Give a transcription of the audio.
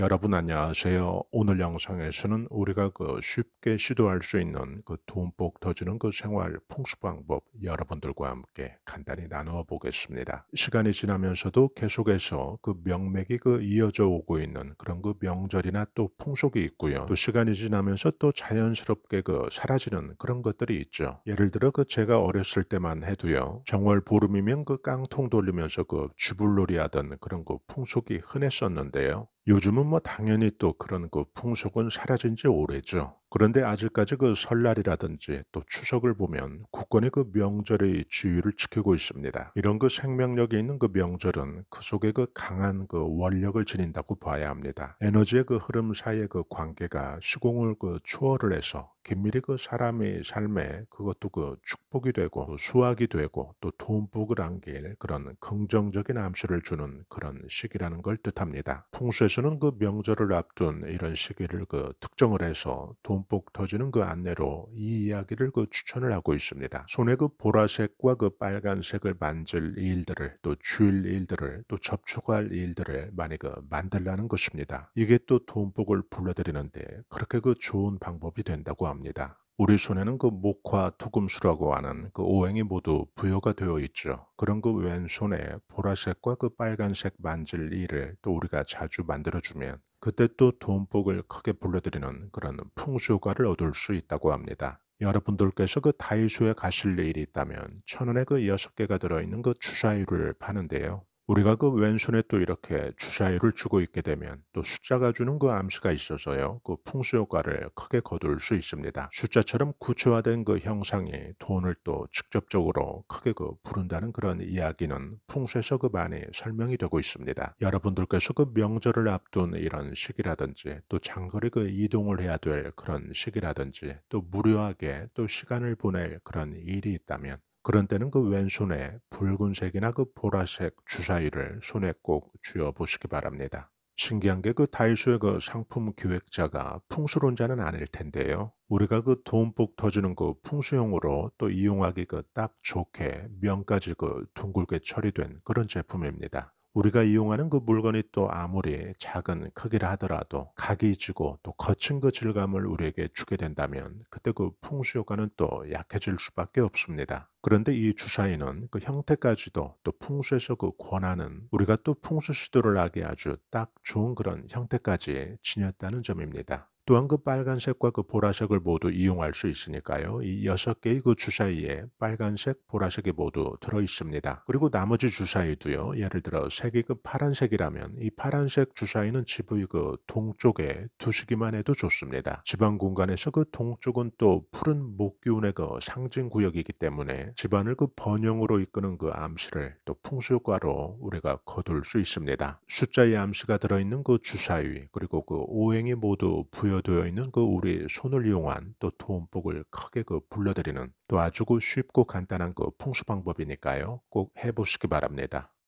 여러분 안녕하세요. 오늘 영상에서는 우리가 그 쉽게 시도할 수 있는 그 돈복 터지는 그 생활 풍수 방법 여러분들과 함께 간단히 나누어 보겠습니다. 시간이 지나면서도 계속해서 그 명맥이 그 이어져 오고 있는 그런 그 명절이나 또 풍속이 있고요. 또 시간이 지나면서 또 자연스럽게 그 사라지는 그런 것들이 있죠. 예를 들어 그 제가 어렸을 때만 해도요. 정월 보름이면 그 깡통 돌리면서 그 쥐불놀이 하던 그런 그 풍속이 흔했었는데요. 요즘은 뭐 당연히 또 그런 그 풍속은 사라진 지 오래죠. 그런데 아직까지 그 설날이라든지 또 추석을 보면 국권이 그 명절의 지위를 지키고 있습니다. 이런 그 생명력이 있는 그 명절은 그 속에 그 강한 그 원력을 지닌다고 봐야 합니다. 에너지의 그 흐름 사이의 그 관계가 시공을 그 추월을 해서 긴밀히 그 사람의 삶에 그것도 그 축복이 되고 수확이 되고 또 돈복을 안길 그런 긍정적인 암시를 주는 그런 시기라는 걸 뜻합니다. 풍수에서는 그 명절을 앞둔 이런 시기를 그 특정을 해서 돈복 터지는 그 안내로 이 이야기를 그 추천을 하고 있습니다. 손에 그 보라색과 그 빨간색을 만질 일들을 또 주일 일들을 또 접촉할 일들을 많이 그 만들라는 것입니다. 이게 또 돈복을 불러들이는데 그렇게 그 좋은 방법이 된다고 합니다. 우리 손에는 그 목화 투금수라고 하는 그 오행이 모두 부여가 되어 있죠. 그런 그 왼손에 보라색과 그 빨간색 만질 일을 또 우리가 자주 만들어주면 그때 또 돈복을 크게 불러들이는 그런 풍수효과를 얻을 수 있다고 합니다. 여러분들께서 그 다이소에 가실 일이 있다면 천 원에 그 여섯 개가 들어있는 그 주사위를 파는데요. 우리가 그 왼손에 또 이렇게 주사위를 주고 있게 되면 또 숫자가 주는 그 암시가 있어서요. 그 풍수 효과를 크게 거둘 수 있습니다. 숫자처럼 구체화된 그 형상이 돈을 또 직접적으로 크게 그 부른다는 그런 이야기는 풍수에서 그 많이 설명이 되고 있습니다. 여러분들께서 그 명절을 앞둔 이런 시기라든지 또 장거리 그 이동을 해야 될 그런 시기라든지 또 무료하게 또 시간을 보낼 그런 일이 있다면 그런 때는 그 왼손에 붉은색이나 그 보라색 주사위를 손에 꼭 쥐어 보시기 바랍니다. 신기한 게 그 다이소의 그 상품 기획자가 풍수론자는 아닐 텐데요. 우리가 그 돈복 터지는 그 풍수용으로 또 이용하기 그 딱 좋게 면까지 그 둥글게 처리된 그런 제품입니다. 우리가 이용하는 그 물건이 또 아무리 작은 크기라 하더라도 각이 지고 또 거친 그 질감을 우리에게 주게 된다면 그때 그 풍수 효과는 또 약해질 수밖에 없습니다. 그런데 이 주사위는 그 형태까지도 또 풍수에서 그 권하는 우리가 또 풍수 시도를 하기 아주 딱 좋은 그런 형태까지 지녔다는 점입니다. 또한 그 빨간색과 그 보라색을 모두 이용할 수 있으니까요. 이 여섯 개의 그 주사위에 빨간색, 보라색이 모두 들어 있습니다. 그리고 나머지 주사위도요. 예를 들어 색이 그 파란색이라면 이 파란색 주사위는 집의 그 동쪽에 두시기만 해도 좋습니다. 집안 공간에서 그 동쪽은 또 푸른 목기운의 그 상징 구역이기 때문에 집안을 그 번영으로 이끄는 그 암시를 또 풍수효과로 우리가 거둘 수 있습니다. 숫자의 암시가 들어있는 그 주사위 그리고 그 오행이 모두 부여 되어 있는 그 우리 손을 이용한 또 돈복을 크게 그 불러들이는 또 아주 그 쉽고 간단한 그 풍수 방법이니까요. 꼭 해보시기 바랍니다.